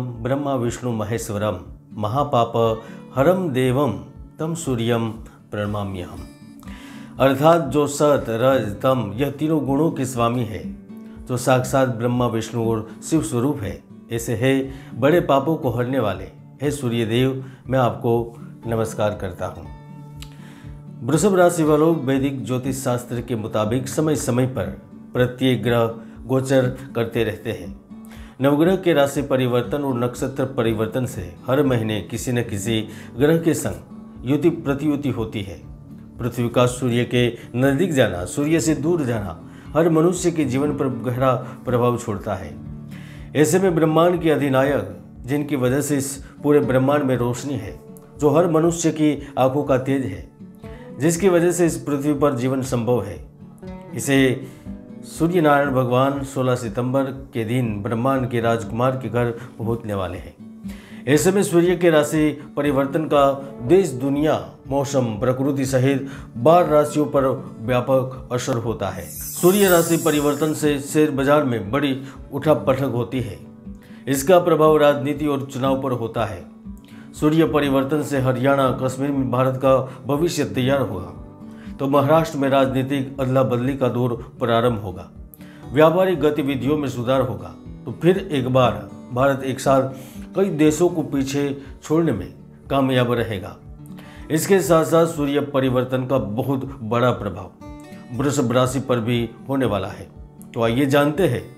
ब्रह्मा विष्णु महेश्वरम महापाप हरम देवम तम सूर्यम प्रणमाम्यहम। अर्थात जो सत, रज, तम, यह तीनों गुणों के स्वामी है, जो साक्षात ब्रह्मा विष्णु और शिव स्वरूप है, ऐसे है, बड़े पापों को हरने वाले। हे सूर्यदेव, मैं आपको नमस्कार करता हूँ। वृषभ राशि वालों, वैदिक ज्योतिष शास्त्र के मुताबिक समय समय पर प्रत्येक ग्रह गोचर करते रहते हैं। नवग्रह के राशि परिवर्तन और नक्षत्र परिवर्तन से हर महीने किसी न किसी ग्रह के संग युति प्रतियुति होती है। पृथ्वी का सूर्य के नज़दीक जाना, सूर्य से दूर जाना हर मनुष्य के जीवन पर गहरा प्रभाव छोड़ता है। ऐसे में ब्रह्मांड के अधिनायक, जिनकी वजह से इस पूरे ब्रह्मांड में रोशनी है, जो हर मनुष्य की आँखों का तेज है, जिसकी वजह से इस पृथ्वी पर जीवन संभव है। इसे सूर्य नारायण भगवान 16 सितंबर के दिन ब्रह्मांड के राजकुमार के घर पहुँचने वाले हैं। ऐसे में सूर्य के राशि परिवर्तन का देश, दुनिया, मौसम, प्रकृति सहित बार राशियों पर व्यापक असर होता है। सूर्य राशि परिवर्तन से शेयर बाज़ार में बड़ी उठा पठक होती है। इसका प्रभाव राजनीति और चुनाव पर होता है। सूर्य परिवर्तन से हरियाणा, कश्मीर में भारत का भविष्य तैयार होगा तो महाराष्ट्र में राजनीतिक अदला बदली का दौर प्रारंभ होगा। व्यापारिक गतिविधियों में सुधार होगा। तो फिर एक बार भारत एक साथ कई देशों को पीछे छोड़ने में कामयाब रहेगा। इसके साथ साथ सूर्य परिवर्तन का बहुत बड़ा प्रभाव वृषभ राशि पर भी होने वाला है। तो आइए जानते हैं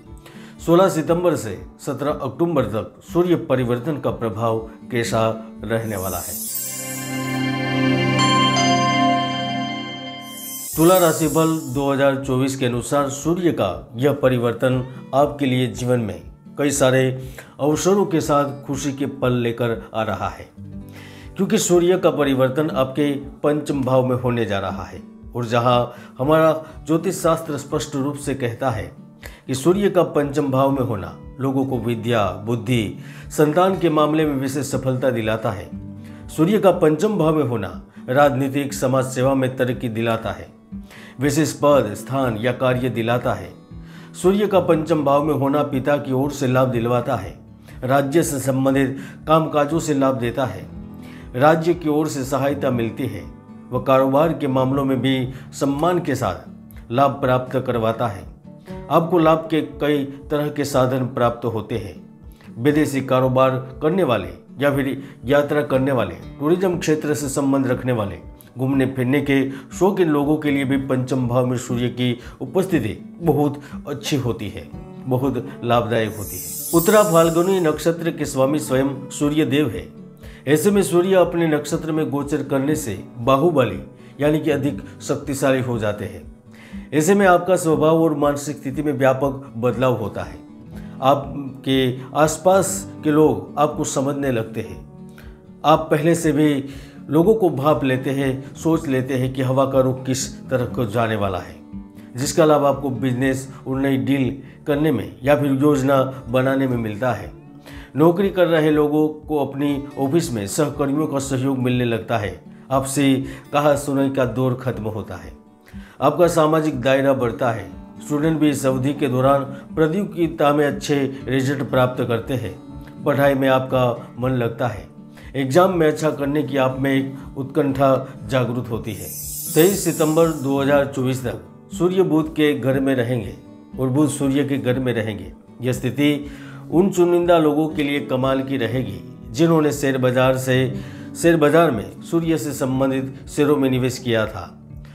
16 सितंबर से 17 अक्टूबर तक सूर्य परिवर्तन का प्रभाव कैसा रहने वाला है? तुला राशि फल 2024 के अनुसार सूर्य का यह परिवर्तन आपके लिए जीवन में कई सारे अवसरों के साथ खुशी के पल लेकर आ रहा है। क्योंकि सूर्य का परिवर्तन आपके पंचम भाव में होने जा रहा है और जहाँ हमारा ज्योतिष शास्त्र स्पष्ट रूप से कहता है कि सूर्य का पंचम भाव में होना लोगों को विद्या, बुद्धि, संतान के मामले में विशेष सफलता दिलाता है। सूर्य का पंचम भाव में होना राजनीतिक समाज सेवा में तरक्की दिलाता है। विशेष पद स्थान या कार्य दिलाता है। सूर्य का पंचम भाव में होना पिता की ओर से लाभ दिलवाता है। राज्य से संबंधित कामकाजों से लाभ देता है। राज्य की ओर से सहायता मिलती है। व कारोबार के मामलों में भी सम्मान के साथ लाभ प्राप्त करवाता है। आपको लाभ के कई तरह के साधन प्राप्त होते हैं। विदेशी कारोबार करने वाले या फिर यात्रा करने वाले, टूरिज़्म क्षेत्र से संबंध रखने वाले घूमने फिरने के शौकीन लोगों के लिए भी पंचम भाव में सूर्य की उपस्थिति बहुत अच्छी होती है, बहुत लाभदायक होती है। उत्तरा फाल्गुनी नक्षत्र के स्वामी स्वयं सूर्य देव है। ऐसे में सूर्य अपने नक्षत्र में गोचर करने से बाहुबली, यानी कि अधिक शक्तिशाली हो जाते हैं। ऐसे में आपका स्वभाव और मानसिक स्थिति में व्यापक बदलाव होता है। आपके आसपास के लोग आपको समझने लगते हैं। आप पहले से भी लोगों को भाप लेते हैं, सोच लेते हैं कि हवा का रुख किस तरफ़ को जाने वाला है। जिसका लाभ आपको बिज़नेस और नई डील करने में या फिर योजना बनाने में मिलता है। नौकरी कर रहे लोगों को अपनी ऑफ़िस में सहकर्मियों का सहयोग मिलने लगता है। आपसे कहा सुनाई का दौर खत्म होता है। आपका सामाजिक दायरा बढ़ता है। स्टूडेंट भी इस अवधि के दौरान प्रतियोगिता में अच्छे रिज़ल्ट प्राप्त करते हैं। पढ़ाई में आपका मन लगता है। एग्ज़ाम में अच्छा करने की आप में एक उत्कंठा जागृत होती है। तेईस सितंबर 2024 तक सूर्य बुध के घर में रहेंगे और बुध सूर्य के घर में रहेंगे। यह स्थिति उन चुनिंदा लोगों के लिए कमाल की रहेगी, जिन्होंने शेयर बाज़ार से, शेयर बाज़ार में सूर्य से संबंधित शेयरों में निवेश किया था,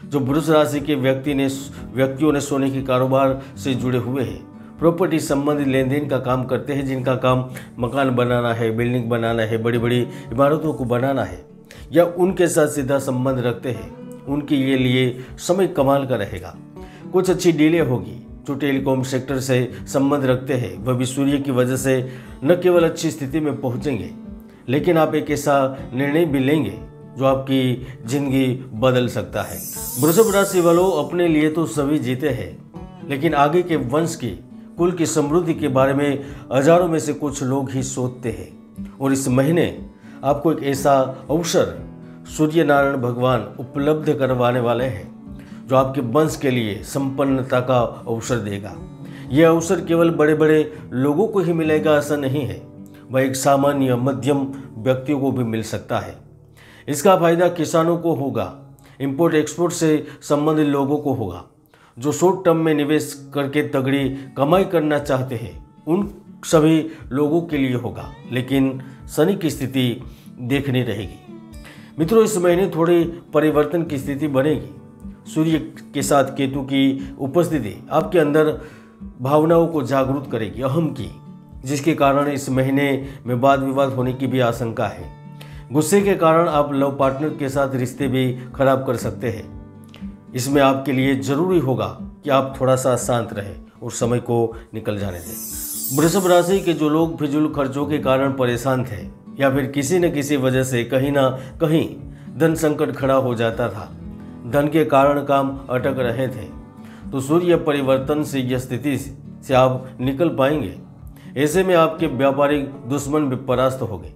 जो वृक्ष राशि के व्यक्ति ने, व्यक्तियों ने सोने के कारोबार से जुड़े हुए हैं। प्रॉपर्टी संबंधी लेन देन का काम करते हैं, जिनका काम मकान बनाना है, बिल्डिंग बनाना है बड़ी बड़ी इमारतों को बनाना है, या उनके साथ सीधा संबंध रखते हैं, उनके ये लिए समय कमाल का रहेगा। कुछ अच्छी डीलें होगी, जो टेलीकॉम सेक्टर से संबंध रखते हैं, वह भी सूर्य की वजह से न केवल अच्छी स्थिति में पहुँचेंगे, लेकिन आप एक ऐसा निर्णय भी लेंगे, जो आपकी ज़िंदगी बदल सकता है। वृषभ राशि वालों अपने लिए तो सभी जीते हैं, लेकिन आगे के वंश की कुल की समृद्धि के बारे में हज़ारों में से कुछ लोग ही सोचते हैं। और इस महीने आपको एक ऐसा अवसर सूर्य नारायण भगवान उपलब्ध करवाने वाले हैं, जो आपके वंश के लिए संपन्नता का अवसर देगा। यह अवसर केवल बड़े बड़े लोगों को ही मिलेगा ऐसा नहीं है, वह एक सामान्य मध्यम व्यक्तियों को भी मिल सकता है। इसका फ़ायदा किसानों को होगा इंपोर्ट एक्सपोर्ट से संबंधित लोगों को होगा। जो शॉर्ट टर्म में निवेश करके तगड़ी कमाई करना चाहते हैं, उन सभी लोगों के लिए होगा। लेकिन शनि की स्थिति देखनी रहेगी। मित्रों, इस महीने थोड़ी परिवर्तन की स्थिति बनेगी। सूर्य के साथ केतु की उपस्थिति आपके अंदर भावनाओं को जागरूक करेगी, अहम की, जिसके कारण इस महीने में वाद विवाद होने की भी आशंका है। गुस्से के कारण आप लव पार्टनर के साथ रिश्ते भी खराब कर सकते हैं। इसमें आपके लिए ज़रूरी होगा कि आप थोड़ा सा शांत रहें और समय को निकल जाने दें। वृषभ राशि के जो लोग फिजूल खर्चों के कारण परेशान थे, या फिर किसी न किसी वजह से कहीं ना कहीं धन संकट खड़ा हो जाता था, धन के कारण काम अटक रहे थे तो सूर्य परिवर्तन से यह स्थिति से आप निकल पाएँगे। ऐसे में आपके व्यापारिक दुश्मन भी परास्त हो गए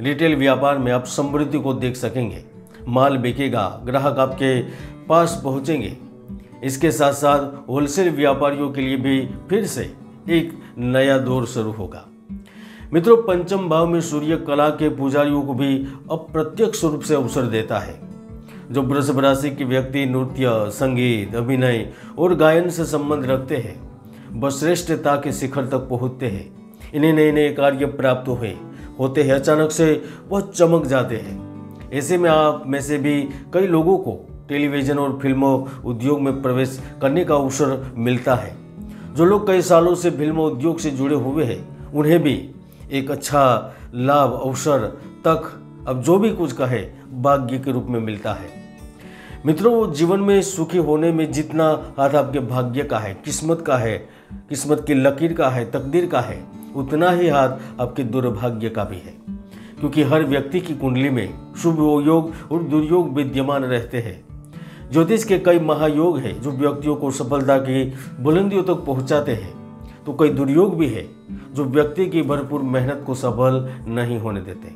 रिटेल व्यापार में आप समृद्धि को देख सकेंगे। माल बिकेगा, ग्राहक आपके पास पहुँचेंगे। इसके साथ साथ होलसेल व्यापारियों के लिए भी फिर से एक नया दौर शुरू होगा। मित्रों, पंचम भाव में सूर्य कला के पुजारियों को भी अप्रत्यक्ष रूप से अवसर देता है। जो वृषभ राशि के व्यक्ति नृत्य, संगीत, अभिनय और गायन से संबंध रखते हैं, वह श्रेष्ठता के शिखर तक पहुँचते हैं। इन्हें नए नए कार्य प्राप्त हुए, होते हैं अचानक से वह चमक जाते हैं। ऐसे में आप में से भी कई लोगों को टेलीविज़न और फ़िल्मों उद्योग में प्रवेश करने का अवसर मिलता है। जो लोग कई सालों से फ़िल्म उद्योग से जुड़े हुए हैं, उन्हें भी एक अच्छा लाभ अवसर तक अब जो भी कुछ कहे, भाग्य के रूप में मिलता है। मित्रों जीवन में सुखी होने में जितना हाथ आपके भाग्य का है, किस्मत का है, किस्मत की लकीर का है, तकदीर का है, उतना ही हाथ आपके दुर्भाग्य का भी है। क्योंकि हर व्यक्ति की कुंडली में शुभ योग और दुर्योग विद्यमान रहते हैं। ज्योतिष के कई महायोग हैं जो व्यक्तियों को सफलता की बुलंदियों तक तो पहुंचाते हैं। तो कई दुर्योग भी है जो व्यक्ति की भरपूर मेहनत को सफल नहीं होने देते।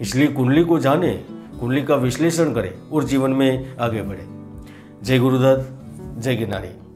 इसलिए कुंडली को जाने, कुंडली का विश्लेषण करें और जीवन में आगे बढ़े। जय गुरुदत्त, जय गिरनारी।